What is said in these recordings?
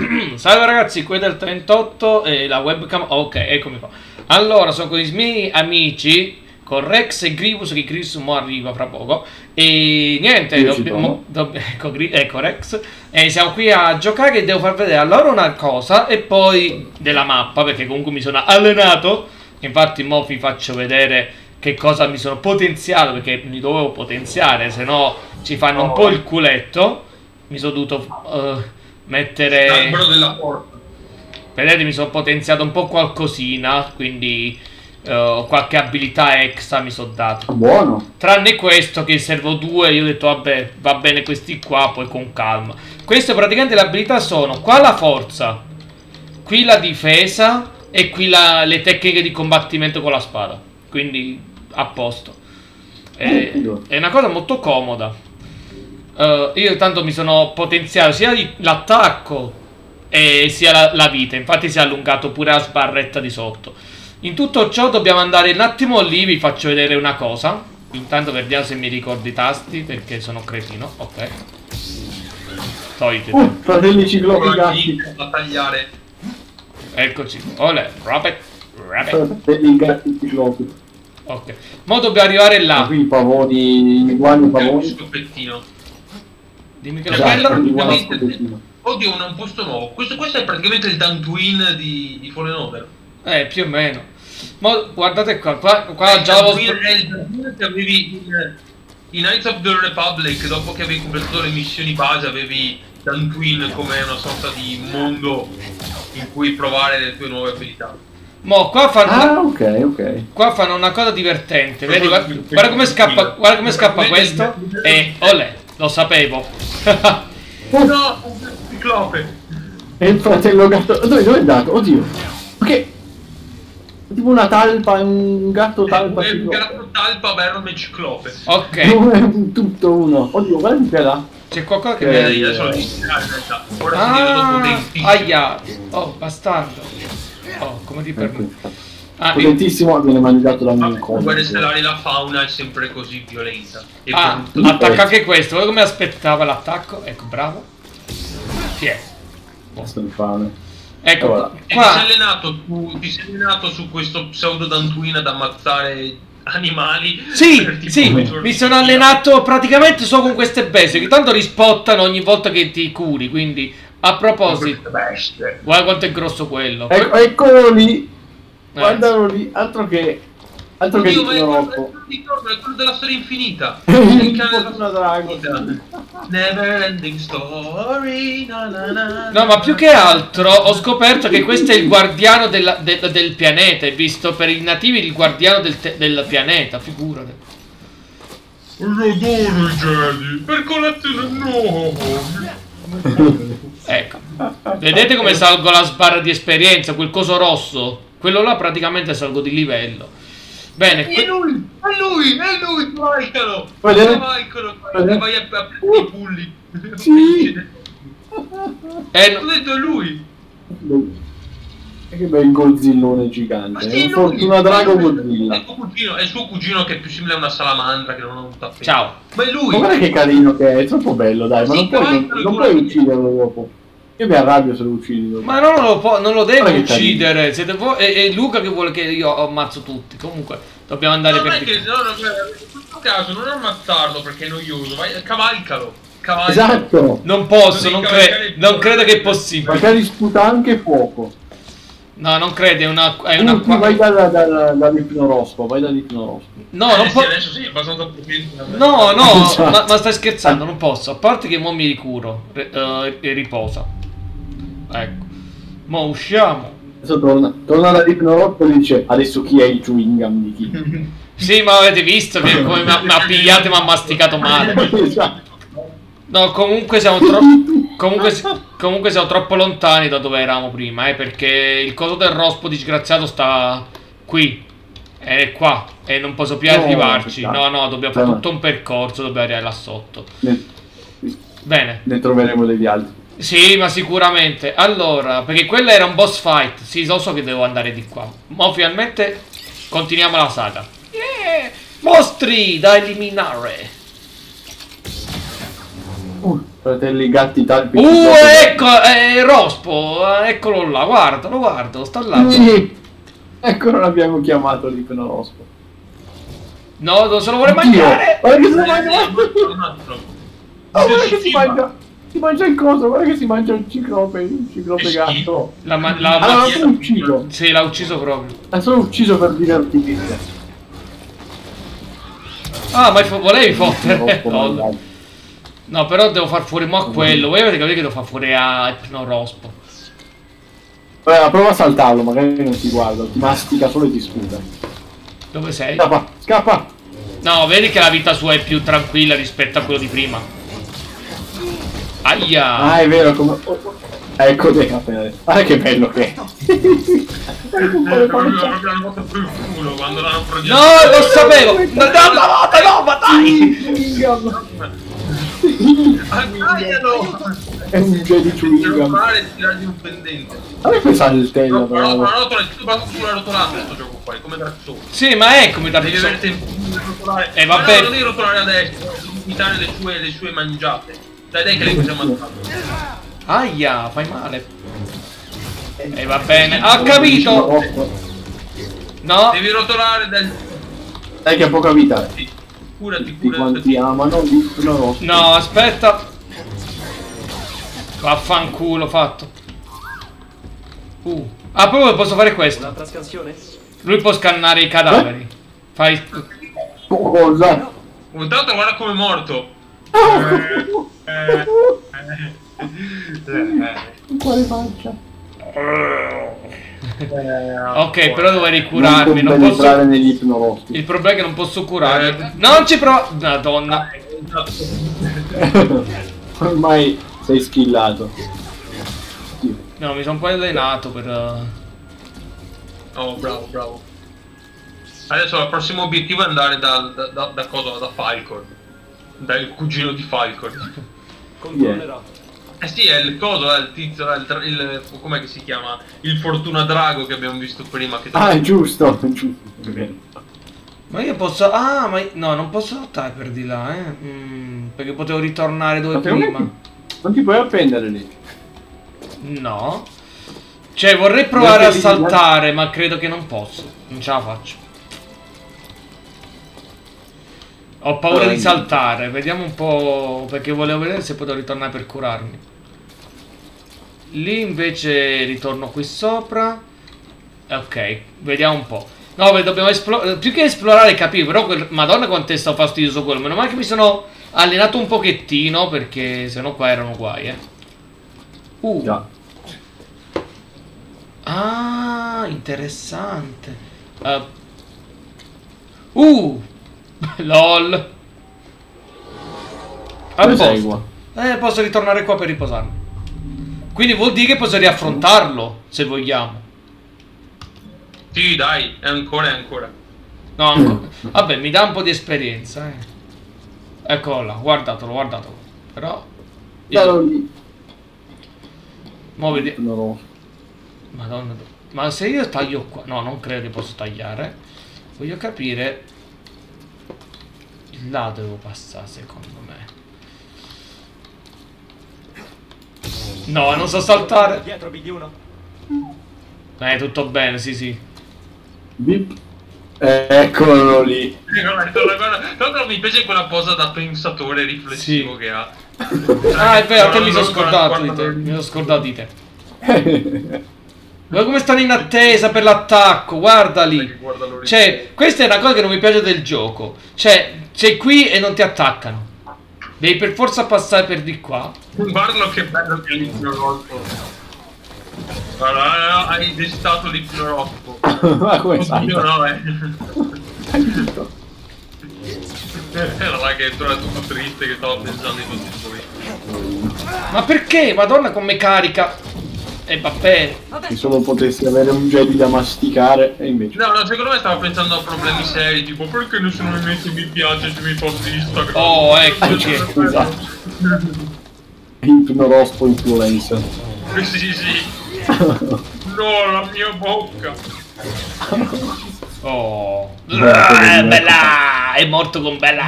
Salve ragazzi, qui è del 38 e la webcam... Ok, eccomi qua. Allora, sono con i miei amici, con Rex e Grievous, che Grievous mo arriva fra poco. E niente, dobbiamo... dobb- ecco, ecco Rex. E siamo qui a giocare e devo far vedere a loro una cosa e poi della mappa, perché comunque mi sono allenato. Infatti mo vi faccio vedere che cosa mi sono potenziato, perché mi dovevo potenziare, se no ci fanno un po' il culetto. Mi sono dovuto eh, mettere... L'albero della porta. Vedete, mi sono potenziato un po' qualcosina, quindi eh, qualche abilità extra mi sono dato. Buono. Tranne questo che servo due, io ho detto vabbè, va bene questi qua, poi con calma. Queste praticamente le abilità sono qua la forza, qui la difesa e qui la- le tecniche di combattimento con la spada. Quindi a posto. È, Oddio. è una cosa molto comoda. Eh, io intanto mi sono potenziato sia l'attacco e sia la, la vita. Infatti si è allungato pure la sbarretta di sotto. In tutto ciò dobbiamo andare un attimo lì, vi faccio vedere una cosa. Intanto vediamo se mi ricordo i tasti perché sono cretino. Ok. Togliti. Uh, fratelli ciclopi gatti. da tagliare. Eccoci. Olè, rabbit. Rabbit. Fratelli gatti ciclopi. Ok. Mo dobbiamo arrivare là. Qui i pavoni, i Oh. pavoni. Dimmi che è Esatto, praticamente-. Oddio, un, un posto nuovo. Questo, questo è praticamente il Dantooine di, di Fallen Over. Eh, più o meno. Mo guardate qua. Qua, qua già l'avevo Dantooine sp- è il Dantooine che avevi in, in Knights of the Republic, dopo che avevi completato le missioni base, avevi Dantooine come una sorta di mondo in cui provare le tue nuove abilità. Mo qua fanno. Ah, ok, ok. Qua fanno una cosa divertente. Vedi, guarda, guarda come scappa. Guarda come scappa questo. E olè, lo sapevo. No, un ciclope! E il fratello gatto. Dove, dove è andato? Oddio. Ma che. Tipo una talpa, un gatto talpa È un ciclope. gatto talpa verme ciclope. ok. No, è un tutto uno. Oddio, guarda che là. C'è qualcosa che Eh, Eh, adesso lo distrarre in realtà. Ora si vede dopo Ah, dentissimo. aia. Oh, bastardo. Oh, come ti Ecco, permetti? Ah, Potentissimo viene mangiato da un incontro. guarda stellari la fauna è sempre così violenta. E ah, attacca anche questo. Guarda come aspettava l'attacco. Ecco, bravo. Chi è? Basta di fame. Ecco, Allora. E ti sei qua. allenato, tu, ti sei allenato su questo pseudo Dantooine ad ammazzare animali? Sì, sì, mi sono allenato praticamente solo con queste bestie che tanto rispottano ogni volta che ti curi, quindi a proposito, guarda quanto è grosso quello. Ecco, eccolo lì. Eh. Guardalo lì. Altro che. Altro che Oddio, il ma è quello, Rocco. è quello della storia infinita. Il Il cane della Fortuna storia Drago. infinita. Never ending story. na na na, No, ma più che altro ho scoperto che questo è il guardiano della- del- del pianeta, è visto per i nativi il guardiano del, te- del pianeta, figurate. Io adoro i Jedi. Per colazione no. Ecco, vedete come salgo la sbarra di esperienza, quel coso rosso? Quello là praticamente salgo di livello. Bene, È lui, è lui, è lui, Michaelo! Vedete? È Michaelo, Vedete? vai a, a prendere i bulli. Sì. eh, Ho no- detto è lui. E che bel gozzillone gigante. Ma È sì, un. Fortuna Drago È Godzilla. il suo cugino, è il suo cugino che è più simile a una salamandra che non a un tappeto. ciao. Ma è lui! Ma guarda che carino che è, è troppo bello, dai, ma Sì, non puoi, non, puoi ucciderlo dopo. Io mi arrabbio se lo uccidi dopo. Ma non lo, può- non lo devo carino. uccidere. Siete voi- è, è Luca che vuole che io ammazzo tutti. Comunque, dobbiamo andare non per è di- che, no, no, in questo caso non ammazzarlo perché è noioso, vai, cavalcalo. Cavalcalo. Esatto! Non posso, non, cavalcare cre- non credo che è possibile. Magari sputa anche fuoco. No, non credo, è una. È una Tu vai dalla- dalla- dall'ipnorospo, vai dall'ipnorospo. No, Eh, non sì, posso. adesso sì, è potente. No, no, Esatto. ma, ma stai scherzando, non posso. A parte che mo mi ricuro eh, e riposa. Ecco. Mo usciamo. Adesso torna, torna dall'ipnorospo e dice adesso chi è il chewing gum di chi? Sì, ma avete visto che come mi ha pigliato e mi ha masticato male. Esatto. No, comunque siamo troppo. Comunque, comunque siamo troppo lontani da dove eravamo prima, eh, perché il coso del rospo disgraziato sta qui. È qua. E non posso più No, arrivarci. No, no, dobbiamo fare tutto un percorso, dobbiamo arrivare là sotto. Ne, Bene. ne troveremo degli altri. Sì, ma sicuramente. Allora, perché quella era un boss fight. Sì, lo so che devo andare di qua. Ma finalmente continuiamo la saga. Yeah! Mostri da eliminare. Uh, fratelli gatti talpi. Uh, ecco, eh, Rospo, eh, eccolo là, guardalo, guardalo, sta là. Sì. Ecco, non abbiamo chiamato l'ipnorospo. No, non se lo vuole Oddio, mangiare. Guarda che si Eh, mangia. Oh, che si mangia. Si mangia il coso, guarda che si mangia il ciclope, il ciclope gatto. La, ma- la, ma- l'ha ucciso. sì, l'ha ucciso proprio. L'ha solo ucciso per divertimento. Ah, ma volevi fottere? Mannaggia. No, però devo far fuori mo a quello. Voi avete capito che devo far fuori a Ipno Rospo. Vabbè, prova a saltarlo, magari non ti guarda, ti mastica solo e ti sputa. Dove sei? Scappa, scappa! No, vedi che la vita sua è più tranquilla rispetto a quello di prima. Aia! Ah, è vero, come... Ecco te, appena detto. Guarda che bello che è. Il. No, lo sapevo! No, no, no, no, no, ma dai! Aggaialo! È un Devo chewing fare e tirargli un pendente. A me fa saltello, No, però però. la rotola è tutto basato sulla rotolata questo gioco qua, è come Dark Souls. Sì, ma è come da Devi avere tempo di rotolare. Eh, Ma vabbè. no, non devi rotolare a destra, devi imitare le sue, le sue mangiate. Dai, dai che le cose ammazzato. Aia, fai male. E va bene. Ha capito! No, Devi rotolare del... Dai che ha poca vita. Sì. Curati, curati. quanti amano l'ipnorospo. no, aspetta. Vaffanculo, fatto. Uh. Ah, proprio posso fare questo. Lui può scannare i cadaveri. Fai... Oh, cosa? Oh, Intanto guarda come è morto. Quale pancia? Ok, però dovrei Non curarmi. Non penetrare posso... negli ipnorospi. Il problema è che non posso curarmi. Non ci provo... Madonna. Ormai sei skillato. No, mi sono un po' allenato per... Oh, bravo, bravo. Adesso il prossimo obiettivo è andare da, da, da, da cosa? Da Falcon. Dal cugino di Falcon. Controllerò. Eh sì, è il coso, è il tizio, è il, tra- il com'è che si chiama? Il Fortuna Drago che abbiamo visto prima. Che Ah, è giusto. è giusto. Ma io posso... Ah, ma... No, non posso saltare per di là, eh. Mm, perché potevo ritornare dove Ma prima. Non ti puoi appendere lì. No. Cioè, vorrei provare a saltare, ma credo che non posso. Non ce la faccio. Ho paura di saltare. Vediamo un po'. Perché volevo vedere se potevo ritornare per curarmi. Lì invece ritorno qui sopra. Ok, vediamo un po'. No, beh, dobbiamo esplorare. Più che esplorare, capire. Però, quel... Madonna, quanto è stato fastidioso quello. Meno male che mi sono allenato un pochettino. Perché sennò qua erano guai, eh. Uh. Già. Ah, interessante. Uh. Uh. LOL. A posto. Eh, posso ritornare qua per riposarmi. Quindi vuol dire che posso riaffrontarlo, se vogliamo. Sì, dai, è ancora e ancora. No, ancora. Vabbè, mi dà un po' di esperienza, eh. Eccolo là, guardatelo, guardatelo. Però... Dallo lì. Mo vedi... Ipnorospo. Madonna. Ma se io taglio qua... No, non credo che posso tagliare. Voglio capire... Là devo passare, secondo me. No, non so saltare. Dietro BD1. Eh, tutto bene, sì, sì. Bip. Eh, Eccolo lì. Guarda, mi piace quella posa da pensatore riflessivo Sì. che ha. Ah, è vero, te mi sono scordato di te. Mi sono scordato di te. Guarda come stanno in attesa per l'attacco, guarda lì. Cioè, questa è una cosa che non mi piace del gioco. Cioè, sei qui e non ti attaccano. Devi per forza passare per di qua. Guardalo che bello che è l'ipnorospo. Guarda, hai destato l'ipnorospo. Ma come sai? No, eh. Era che era tutto triste che stavo pensando in tutti i suoi. Ma perché? Madonna come carica. E bene. Che solo potessi avere un Jedi da masticare e invece. No, no, secondo me stavo pensando a problemi seri, tipo perché nessuno mi mette mi piace se mi posto Instagram. Oh, ecco che. Scusa. Ipnorospo influencer. Sì, sì, sì. No, la mia bocca. Oh. Bella. Eh, bella. È morto con bella.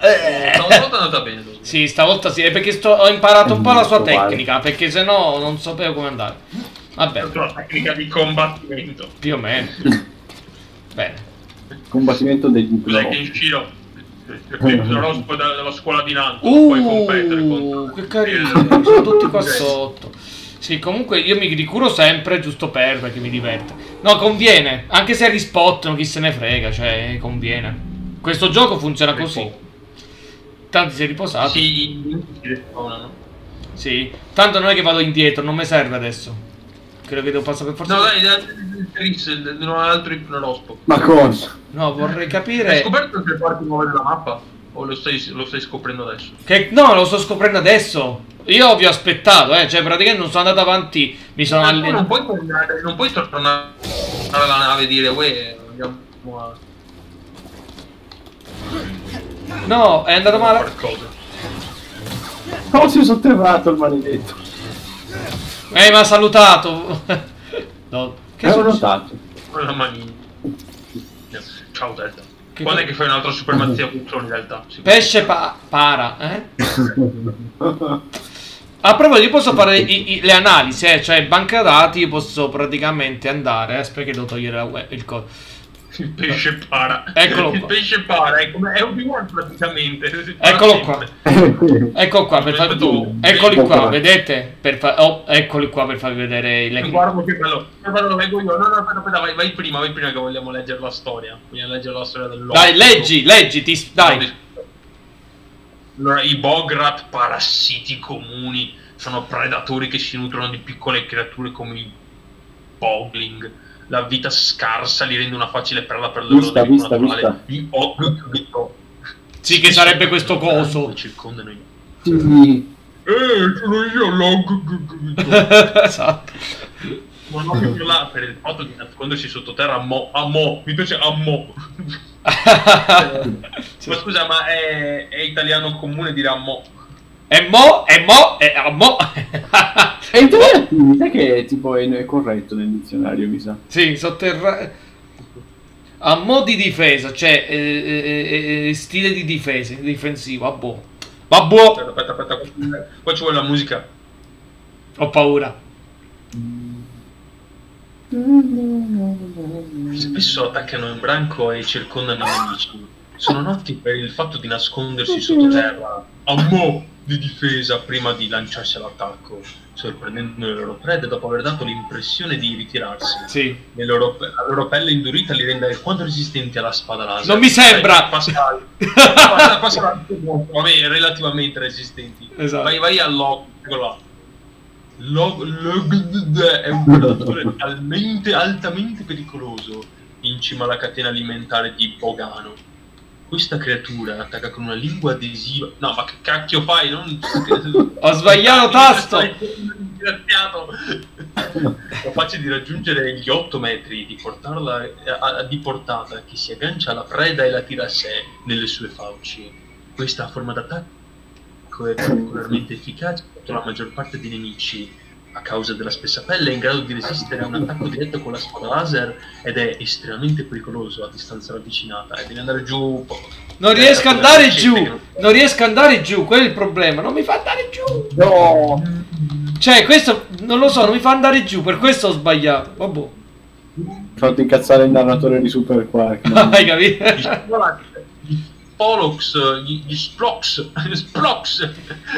Eh. No, una volta è andata bene. Sì, stavolta sì, è perché sto- ho imparato un po' la sua tecnica, perché sennò non sapevo come andare. Vabbè, una tecnica di combattimento. più o meno. Bene. Combattimento degli Cos'è che in Shiro? L'orospo della scuola di Nanto. puoi competere Uh, contro. che carino, sono tutti qua sotto. Sì, comunque io mi ricuro sempre giusto per perché mi diverte. No, conviene, anche se rispottano, chi se ne frega, cioè conviene. Questo gioco funziona così. Tanti si è riposato. Sì. Sì. Tanto non è che vado indietro, non mi serve adesso. Credo che devo passare per forza. No, dai, dai, non ha altro ipnolospo. Ma cosa? No, vorrei Hai capire. scoperto le parti nuove della mappa? O lo stai, lo stai scoprendo adesso? Che no, lo sto scoprendo adesso. Io vi ho aspettato, eh. Cioè, praticamente non sono andato avanti. Mi sono Ma non allenato. puoi tornare, non puoi tornare alla nave e dire, uè, andiamo a No, è andato male. qualcosa. Oh, si è sotterrato il maledetto. Eh, mi ha salutato. no. Che succede? notato. Con la manina. Ciao Delta. Che Quando è che fai un'altra supremazia controlli Delta? Sì. Pesce pa- para, eh? A proposito, io posso fare i- i- le analisi, eh? cioè banca dati, io posso praticamente andare. Eh, aspetta che devo togliere la web, il coso. Il pesce para. Eccolo Il qua. pesce para, è come è Obi-Wan praticamente. Eccolo qua. sempre. Ecco qua per farvi Aspetta, Eccoli qua, vedete? Per fa- oh, eccoli qua per farvi vedere le Guarda che bello. Che bello lo leggo io. No, no, aspetta, aspetta, vai, vai prima, vai prima che vogliamo leggere la storia. Vogliamo leggere la storia del Dai, leggi, leggi, ti dai. Allora, i Bograt, parassiti comuni, sono predatori che si nutrono di piccole creature come i Bogling. La vita scarsa li rende una facile perla per loro Vista, vista, naturale. vista. Gli Og Sì, che sarebbe questo coso. circondano i Sì. Eh, sono io l'Og esatto. Ma no, più là per il fatto di nascondersi sottoterra a mo, a mo, mi piace a mo. Ma scusa, ma è, è italiano comune dire a mo? E mo, e mo, e a mo. E in teoria, mi sa che tipo è, è corretto nel dizionario, mi sa. sì, sotterra... A mo' di difesa, cioè eh, eh, eh, stile di difesa, difensivo, vabbò. Vabbò, Aspetta, aspetta, aspetta, qua ci vuole la musica. ho paura. Spesso attaccano in branco e circondano i nemici. Sono noti per il fatto di nascondersi sottoterra a mo' di difesa prima di lanciarsi all'attacco, sorprendendo le loro prede dopo aver dato l'impressione di ritirarsi. Sì. Le loro- la loro pelle indurita li rende alquanto resistenti alla spada laser. Non mi sembra! Dai, Pascal. Passa- vabbè, relativamente resistenti. Esatto. Vai, vai a Log, eccolo là. Log, Log è un predatore talmente altamente pericoloso in cima alla catena alimentare di Pogano. Questa creatura attacca con una lingua adesiva. No, ma che cacchio fai? Non... Ho sbagliato tasto! Capace di raggiungere gli 8 metri, di portarla a- a- di portata, che si aggancia alla preda e la tira a sé nelle sue fauci. Questa forma d'attacco è particolarmente efficace contro la maggior parte dei nemici. A causa della spessa pelle è in grado di resistere a un attacco diretto con la spada laser ed è estremamente pericoloso a distanza ravvicinata e devi andare giù un po'. Non riesco ad andare giù! Non riesco ad andare giù, quello è il problema, non mi fa andare giù! No! Cioè, questo non lo so, non mi fa andare giù, per questo ho sbagliato. Vabbè. Fatto incazzare il narratore di Super Quark. no? Hai capito? Gli Polox, gli, gli Splox, Splox,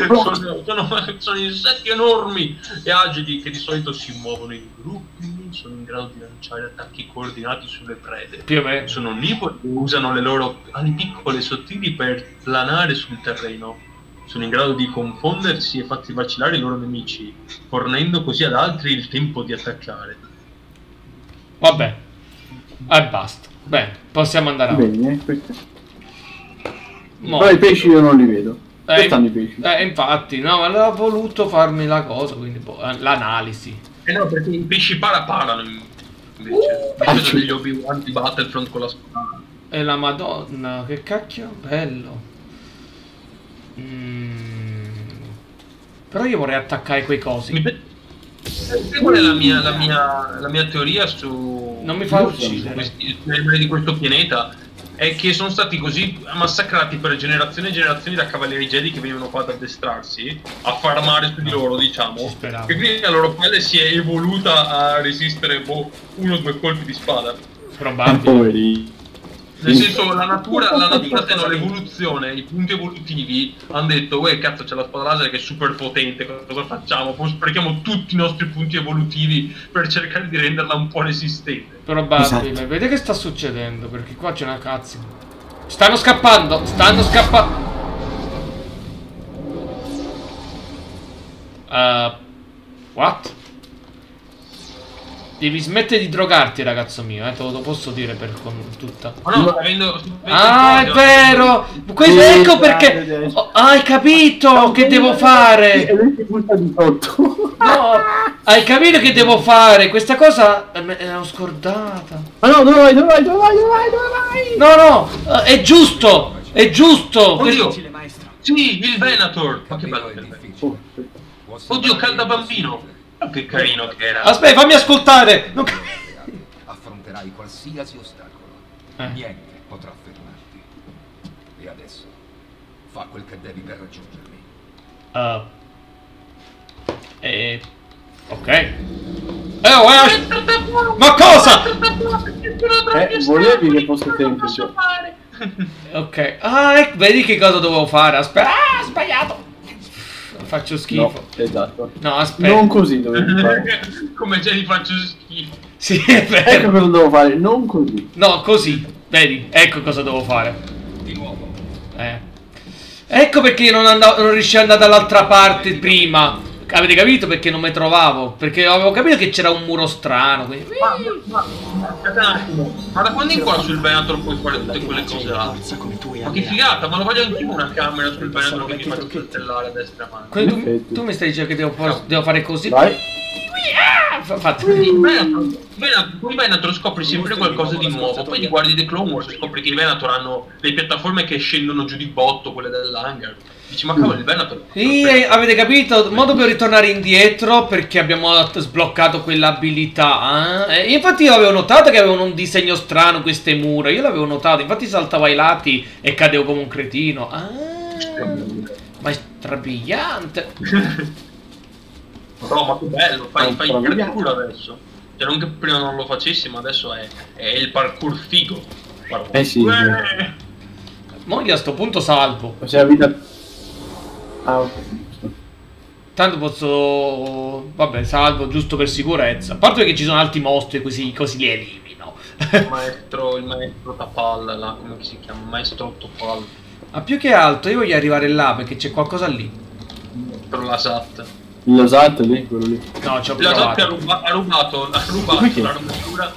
sono, sono, sono insetti enormi e agili che di solito si muovono in gruppi, sono in grado di lanciare attacchi coordinati sulle prede. Più o meno. Sono onnivori e usano le loro ali piccole e sottili per planare sul terreno. Sono in grado di confondersi e farsi vacillare i loro nemici, fornendo così ad altri il tempo di attaccare. Vabbè. E basta. Bene, possiamo andare avanti. Bene, questo. Mo. Però i pesci io non li vedo. Eh, stanno i pesci? Eh, infatti, no, ma aveva voluto farmi la cosa, quindi boh, eh, l'analisi. Eh no, perché i pesci para parano invece. Ah, Invece degli Obi-Wan di Battlefront con la spada. E la madonna, che cacchio, bello. Mm. Però io vorrei attaccare quei Mi cosi. pe- Sai qual è la mia, la mia, la mia teoria su... Non mi fa uccidere. questi- sugli animali di questo pianeta? È che sono stati così massacrati per generazioni e generazioni da cavalieri Jedi che venivano qua ad addestrarsi, a farmare su di loro, Ci diciamo, che quindi la loro pelle si è evoluta a resistere boh, uno o due colpi di spada. Probabile. Nel senso, la natura, la natura tenendo l'evoluzione, i punti evolutivi hanno detto, uè cazzo c'è la spada laser che è super potente, cosa facciamo? Sprechiamo tutti i nostri punti evolutivi per cercare di renderla un po' resistente. Probabile. Esatto. Vedi che sta succedendo? Perché qua c'è una cazzo. Stanno scappando. Stanno scappando. Uh, what? Devi smettere di drogarti, ragazzo mio, eh, te lo posso dire per con tutta. Ma no, sta avendo... Ah, è vero! Questo, ecco perché. Oh, hai capito che devo E fare! lui si butta di sotto. No, hai capito che devo fare? Questa cosa eh, me l'ho scordata. Ma no, dove vai, dove vai, dove vai, dove vai, dove vai? No, no, eh, è giusto! È giusto! Oddio! Sì, il Venator! Ma che bello. Oh. Oddio, calda bambino! Ma che carino che era! Aspetta, fammi ascoltare! Non Affronterai qualsiasi ostacolo. Eh. Niente potrà fermarti. E adesso fa quel che devi per raggiungermi. Uh, eh, ok. Eh, oh, eh, ma cosa? Eh, volevi che fosse semplice. Ok. Ah, ecco, vedi che cosa dovevo fare? Aspetta. Ah, sbagliato. Faccio schifo. No, esatto. No, aspetta. Non così dovevi fare. Come già gli faccio schifo. Sì, è vero. Ecco cosa devo fare, non così. No, così. Vedi, ecco cosa devo fare. Di nuovo. Eh. Ecco perché io non, andavo, non riuscivo ad andare dall'altra parte prima. Avete capito perché non mi trovavo? Perché avevo capito che c'era un muro strano. quindi- Ma, ma, aspetta un attimo. Ma da quando in qua sul Venator puoi fare tutte quelle cose là? Ma che figata, ma lo voglio anch'io una camera sul Venator che mi faccio saltellare a destra e a tu, tu mi stai dicendo che devo, devo fare così? Vai. Ah, fa- fatto. Il Venator, Venator, con Venator scopri sempre qualcosa di nuovo. Poi ti guardi The Clone Wars e scopri che i Venator hanno le piattaforme che scendono giù di botto, quelle dell'hangar. Dici, ma cavolo, il Venator. Sì, eh, avete capito? Modo per ritornare indietro perché abbiamo sbloccato quell'abilità. eh? E infatti io avevo notato che avevano un disegno strano queste mura. Io l'avevo notato, infatti saltavo ai lati e cadevo come un cretino. Ah, ma è strabiliante. No, ma che bello, fai, fai il parkour adesso. Cioè, non che prima non lo facessi, ma adesso è, è il parkour figo. Guarda. Eh sì. Uè! Mo io a sto punto salvo. La vita... Ah, ok. Tanto posso. Vabbè, salvo giusto per sicurezza. A parte che ci sono altri mostri così, così li elimino. Il maestro, il maestro Tapal, là, come si chiama? Maestro Topal. Ma più che altro io voglio arrivare là perché c'è qualcosa lì. Per la SAT. Lo salto lì, quello lì. No, ci ho La SAT ha, provato. ruba- ha rubato, ha rubato Perché? l'armatura.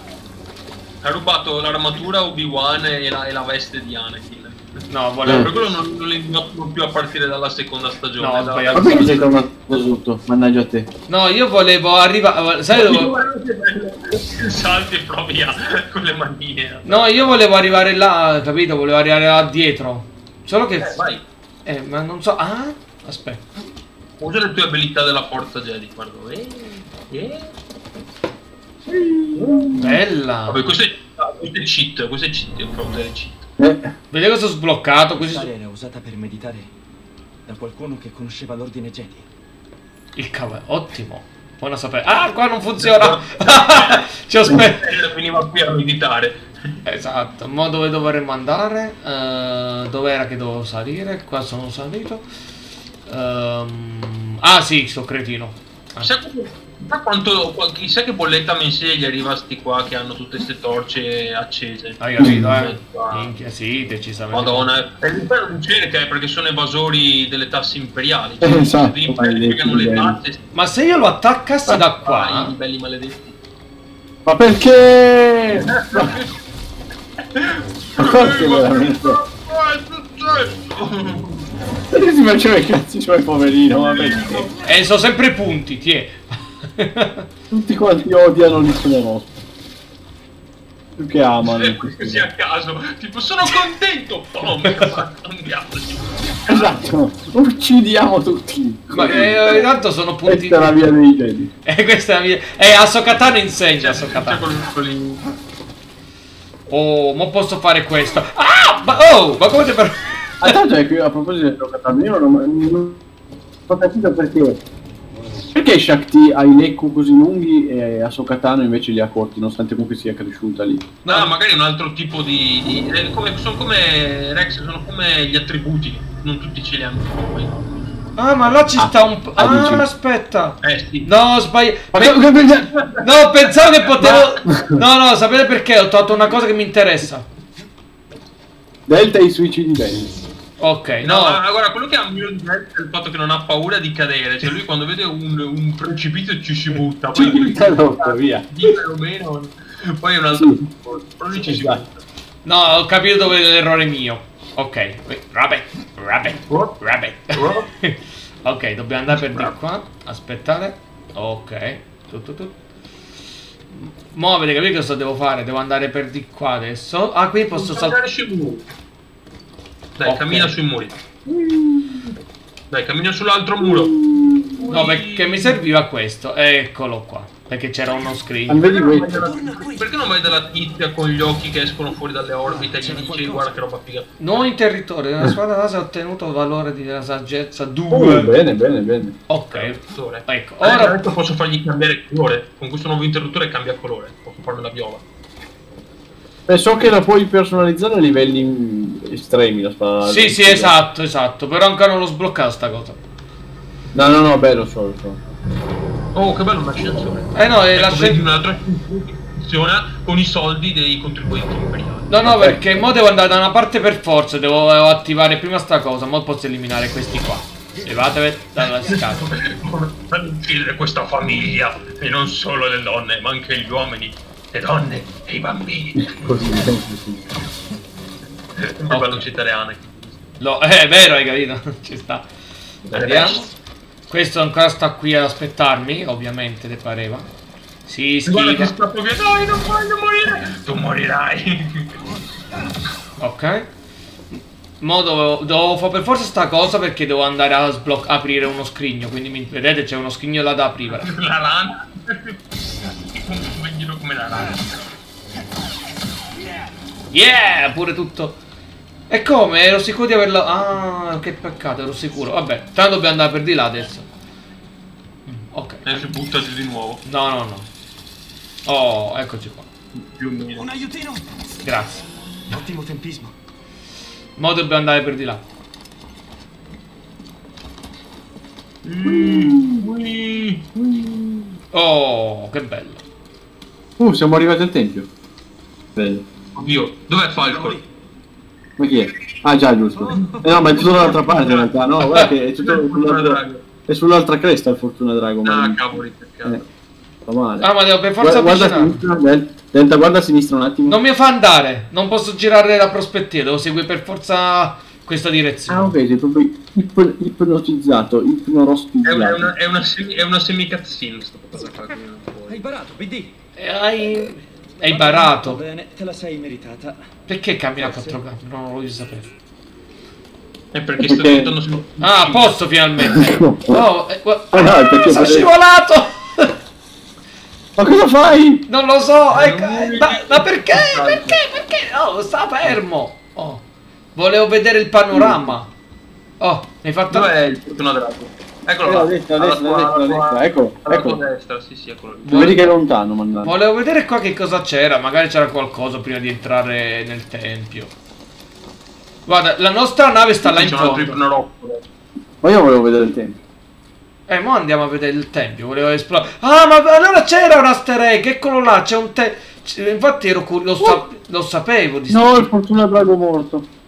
Ha rubato l'armatura Obi-Wan e la, e la veste di Anakin. No, Per volevo. quello non, non li indossano più a partire dalla seconda stagione. No, da- sbagliato. Perché sei tornato sotto? Mannaggia a te. No, io volevo arrivare. Sai dove. Salti e provi a con le manine. No, io volevo arrivare là, capito? Volevo arrivare là dietro. Solo che. Eh, vai. Eh, ma non so. Ah, aspetta. Usa le tue abilità della forza Jedi, guarda. Eh, eh. Bella. Vabbè, questo è, questo è cheat, questo è cheat, io provo usare cheat. Eh, Vedete cosa ho sbloccato? Così. Questa era usata per meditare da qualcuno che conosceva l'ordine Jedi. Il cavolo, ottimo. Buona sapere. Ah, qua non funziona. Ci ho spe- Eh, Veniva qui a meditare. Esatto. Ma dove dovremmo andare? Eh, dov'era che dovevo salire? Qua sono salito. Ehm, ah, sì, sto cretino. Ah. Chissà, chissà quanto, qua- chissà che bolletta mensile gli arriva a sti qua che hanno tutte queste torce accese. Hai capito, eh? Ah. Minchia, sì, decisamente. Madonna, e l'inferno non cerca eh, perché sono evasori delle tasse imperiali. Eh, esatto, gli imperi maledetti pagano le belli. tasse. Ma se io lo attaccassi da Ah, qua, i belli maledetti. Ma perché? Ma forse veramente. Ma è successo? Perché si faceva i cazzi suoi poverino? Ma perché? eh, sono sempre punti, ti Tutti quanti odiano l'Islamo. Più che amano. Eh, Così a caso, tipo sono contento, pom, andiamo. Esatto, uccidiamo tutti. Ma eh, intanto sono punti. Questa è la via dei Jedi. Eh, questa è la mia. Eh, a Sokatano insegna a C'è Sokatano. quello lì. Oh, ma posso fare questo. Ah! Ma, oh, ma come ti per... Ah, tanto è che a proposito del Rokatan, io non, non ho capito perché. Perché Shakti ha i lecco così lunghi e Ahsoka Tano invece li ha corti, nonostante comunque sia cresciuta lì. No, magari un altro tipo di... di eh, come, sono come... Rex, sono come gli attributi. Non tutti ce li hanno poi. Ah, ma là ci Ah, sta un... p- ah, dici. Ah, aspetta. Eh sì. No, sbaglio. Pe- No, pensavo che potevo... No, no, sapete perché? Ho tolto una cosa che mi interessa. Delta e i suicidi belli. Ok, No, no. ma guarda, quello che ha miglior difesa è il fatto che non ha paura di cadere. Cioè, lui quando vede un, un precipizio ci si butta. Poi Ci butta dopo, via. Dillo meno. Poi è un altro Sì. Però lui ci si Esatto. butta. No, ho capito dove è l'errore mio. Ok, rabbit, rabbit, rabbit. Ok, dobbiamo andare per di qua. Aspettate. Ok. Tu, tu, tu. Mo avete capito cosa devo fare? Devo andare per di qua adesso. Ah, qui posso saltare. Dai, Ok. cammina sui muri. Dai, cammina sull'altro muro. No, perché mi serviva questo. Eccolo qua. Perché c'era uno screen. Perché non vai questo? dalla- Perché non vai dalla tizia con gli occhi che escono fuori dalle orbite e gli dici guarda che roba figa? Nuovo territorio. Nella squadra base ha ottenuto valore di saggezza Oh, 2. bene, bene, bene. Ok. Ecco, Ora ora adesso posso fargli cambiare colore. Con questo nuovo interruttore cambia colore. Posso farmela viola. Beh, so che la puoi personalizzare a livelli mm, estremi la spada. Sì, sì, esatto, esatto. Però ancora non l'ho sbloccato sta cosa. No, no, no, beh, lo so, lo so. Oh, che bello un ascensore. Eh no, è la Ecco, che funziona con i soldi dei contribuenti imperiali. No, no, perché mo devo andare da una parte per forza, devo attivare prima sta cosa, mo posso eliminare questi qua. Levatevi dalla scatola. Per uccidere questa famiglia e non solo le donne, ma anche gli uomini, le donne e i bambini. Così, sì. Sempre bello citare Anakin. Lo- eh, è vero, hai capito? Ci sta. Andiamo. Questo ancora sta qui ad aspettarmi, ovviamente, le pareva. Si Guarda che schiva. scappo via, dai, non voglio morire! Tu morirai! Ok. Mo dovevo, dovevo fare per forza sta cosa perché devo andare a aprire uno scrigno. Quindi mi, vedete c'è uno scrigno là da aprire. La lana. Come giro come la lana. Yeah! Pure tutto. E come? Ero sicuro di averlo. Ah, che peccato, ero sicuro. Vabbè, tanto dobbiamo andare per di là adesso. Mm, Ok. E si butta giù di nuovo. No, no, no. Oh, eccoci qua. Un aiutino! Grazie. Ottimo tempismo. Mo dobbiamo andare per di là. Oh, che bello. Uh, siamo arrivati al tempio. Bello. Oddio, dov'è Falcon? Ma chi è? Ah già, giusto. Eh no, ma è tutto dall'altra parte in realtà, no? Guarda che è tutto sull'altra, è sull'altra cresta il Fortuna Drago. ma- Ah, cavoli, peccato. Eh, fa male. Ah, ma devo per forza guarda, guarda a avvicinare. sinistra, Del- Delta, guarda a sinistra un attimo. Non mi fa andare. Non posso girare la prospettiva. Devo seguire per forza questa direzione. Ah, ok, sei proprio ip- ipnotizzato, È una, è una, è una semi, è una semi cutscene sta cosa qua. quindi non puoi. Hai barato, BD. E hai. Hai barato. bene, te la sei meritata. Perché cammina a quattro gambe? Non lo voglio sapere. È perché Perché- sto diventando su. Ah, posso finalmente. No, eh, Ah, no, perché- sono scivolato. Ma cosa fai? Non lo so. ecco, eh, ma, ma perché? Perché? Perché? Oh, sta fermo. Oh. Volevo vedere il panorama. Oh, mi hai fatto. Dov'è il Fortuna Drago? Eccolo Eh, là. a destra, destra, destra, destra, ecco, ecco. destra, sì, sì, eccolo lì. Vedi che è lontano, mannaggia. Volevo vedere qua che cosa c'era. Magari c'era qualcosa prima di entrare nel tempio. Guarda, la nostra nave sta là in fondo. Ma io volevo vedere il tempo. Eh, mo andiamo a vedere il tempio. Volevo esplorare. Ah, ma allora c'era un easter egg. Eccolo là. C'è un te. Infatti ero curioso. Lo, sa- lo sapevo di No, il Fortuna Drago morto.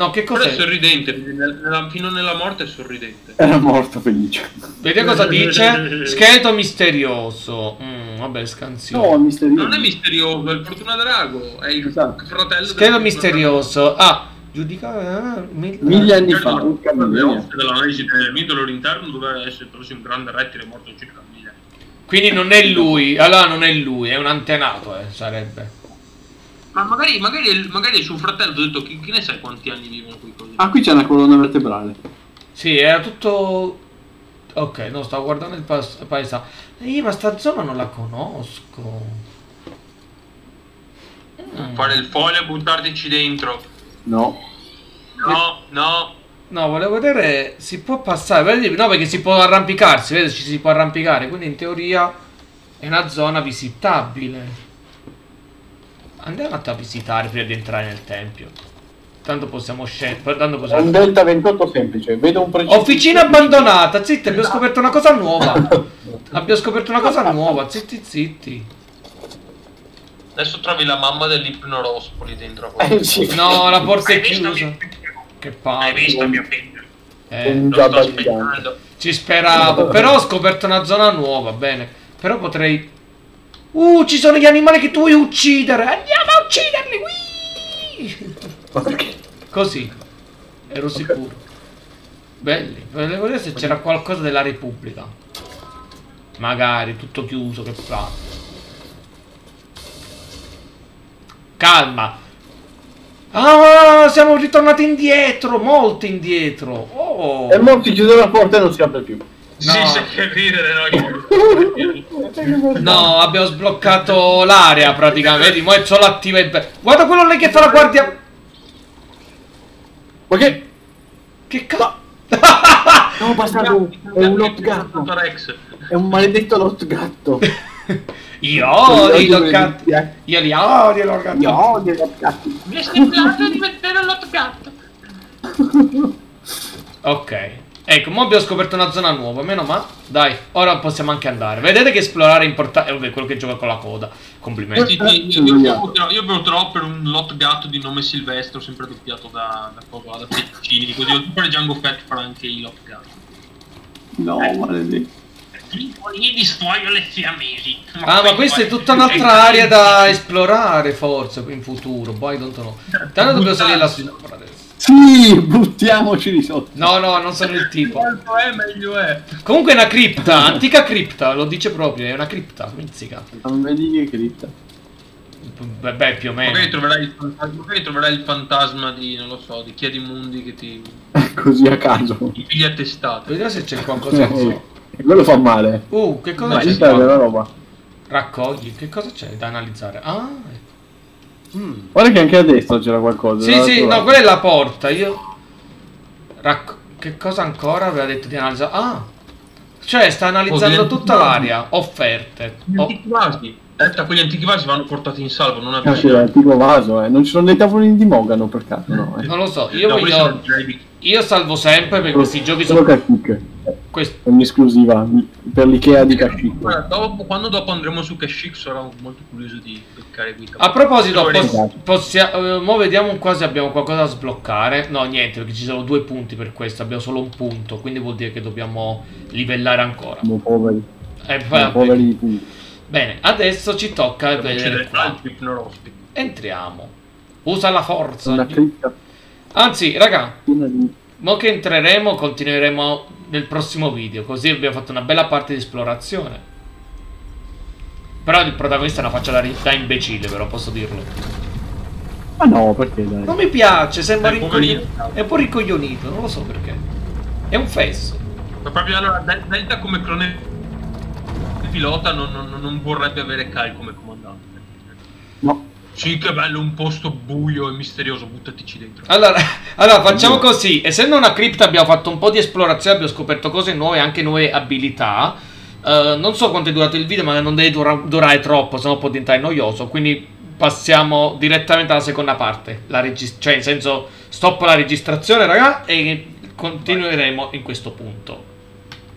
No, che Però è cos'è? sorridente, nel- nella- fino nella morte è sorridente. Era morto felice. Vedi cosa dice? Scheletro misterioso. Mm, vabbè, scansione. No, misterioso. Non è misterioso, è il Fortuna Drago, è il Esatto. fratello Fortuna misterioso. Ah, giudicare. ah, mi- Mille anni fa, dell'analisi del mito loro interno doveva essere preso un grande rettile morto circa mille. Quindi non è lui. Allora non è lui, è un antenato, eh, sarebbe. Ma magari, magari, magari il suo fratello ha detto chi, chi ne sai quanti anni vivono quei cosi. Ah, qui c'è una colonna vertebrale. Sì, era tutto. Ok, no, stavo guardando il pas- paesaggio. Io, ma sta zona non la conosco. Fare il foglio e buttartici dentro. No. No, no. No, volevo vedere, si può passare, no perché si può arrampicarsi, vedi, ci si può arrampicare, quindi in teoria è una zona visitabile. Andiamo a visitare prima di entrare nel tempio. Tanto possiamo scendere, tanto possiamo... un delta 28 semplice. Vedo un precipizio. Officina abbandonata, zitti, abbiamo scoperto una cosa nuova. Abbiamo scoperto una cosa nuova, zitti zitti. Adesso trovi la mamma dell'ipnorospoli dentro Eh, sì. No, la porta è Hai chiusa. Che Hai palle. visto mio figlio? Eh, Un Lo giabba sto aspettando. ci speravo, però ho scoperto una zona nuova, bene. Però potrei... Uh, ci sono gli animali che tu vuoi uccidere. Andiamo a ucciderli. Whee! Ma perché? Così. Ero sicuro. Belli. Volevo vedere se c'era qualcosa della Repubblica. Magari, tutto chiuso, che fa. Calma. Ah, siamo ritornati indietro, molto indietro. Oh. E mo si chiude la porta e non si apre più. No. Sì, sai che ridere, no? No, abbiamo sbloccato l'area praticamente. Vedi, mo è solo attiva il... be- Guarda quello lì che fa la guardia... Ma che? Che cazzo? Stiamo passando. È un lot gatto. Rex. È un maledetto lot gatto. Io odio i loccati. Io li odio i loccati. Io odio i lot gatti. Mi è sembrato di mettere l'hot gatto. Ok. Ecco, mo abbiamo scoperto una zona nuova, meno ma. Dai, ora possiamo anche andare. Vedete che esplorare è importante. Eh, vabbè, quello che gioca con la coda. Complimenti. Io, ci io, io voterò per un lot gatto di nome Silvestro, sempre doppiato da, da, da, da Peccini, così oltre per Django Fett farà anche i lot gatto. No, maledetto. Io distruoio le siamesi. Ah, ma questa è tutta un'altra area da esplorare, forse, in futuro. Boh, I don't know. Tanto dobbiamo salire là sopra adesso. Sì, buttiamoci di sotto. No, no, non sono il tipo. Quanto è meglio è. Comunque è una cripta, antica cripta, lo dice proprio, è una cripta, mizzica. Non vedi che cripta. Beh, beh, più o meno. Magari troverai, il fantasma, magari troverai il fantasma di, non lo so, di Chiedimundi che ti, Così a caso. ti piglia a testate. Vediamo se c'è qualcosa in Eh, E quello fa male. Uh, che cosa Ma c'è? la roba. Raccogli, che cosa c'è da analizzare? Ah, Guarda che anche a destra c'era qualcosa. sì, sì, no, quella è la porta. Io. Racco- che cosa ancora aveva detto di analizzare? Ah, cioè sta analizzando Oh, tutta l'area. Offerte. Gli Oh, antichi vasi. Aspetta, quegli antichi vasi vanno portati in salvo, non Ah, sì, avvicinare. l'antico vaso, eh. Non ci sono dei tavolini di Mogano per caso, no. Eh. non lo so, io No, voglio. Io salvo sempre perché questi giochi Solo sono. Questi. È un'esclusiva per l'Ikea di Kashyyyk. Guarda, dopo- quando dopo andremo su Kashyyyk sarò molto curioso di beccare qui. A proposito, pos- ringrazi. possia- eh, mo vediamo qua se abbiamo qualcosa da sbloccare. No, niente, perché ci sono due punti per questo, abbiamo solo un punto, quindi vuol dire che dobbiamo livellare ancora. Siamo poveri. Eh, Siamo poveri di punti. Bene, adesso ci tocca vedere qua. Entriamo. Usa la forza. Una Anzi, raga, piena di... mo che entreremo, continueremo nel prossimo video. Così abbiamo fatto una bella parte di esplorazione. Però il protagonista è una faccia da, da imbecille, però posso dirlo. Ma no, perché dai? Non mi piace, sembra È ricoglionito. È un po' ricoglionito, non lo so perché. È un fesso. Ma proprio allora, Del- Delta come clone pilota non, non- non vorrebbe avere Kyle come comandante. No. Sì, che bello, un posto buio e misterioso, buttatici dentro. Allora, allora facciamo così. Essendo una cripta abbiamo fatto un po' di esplorazione, abbiamo scoperto cose nuove, anche nuove abilità. Eh, non so quanto è durato il video, ma non deve dura- durare troppo, sennò può diventare noioso. Quindi passiamo direttamente alla seconda parte. La regis- cioè, in senso, stop la registrazione, raga, e continueremo in questo punto.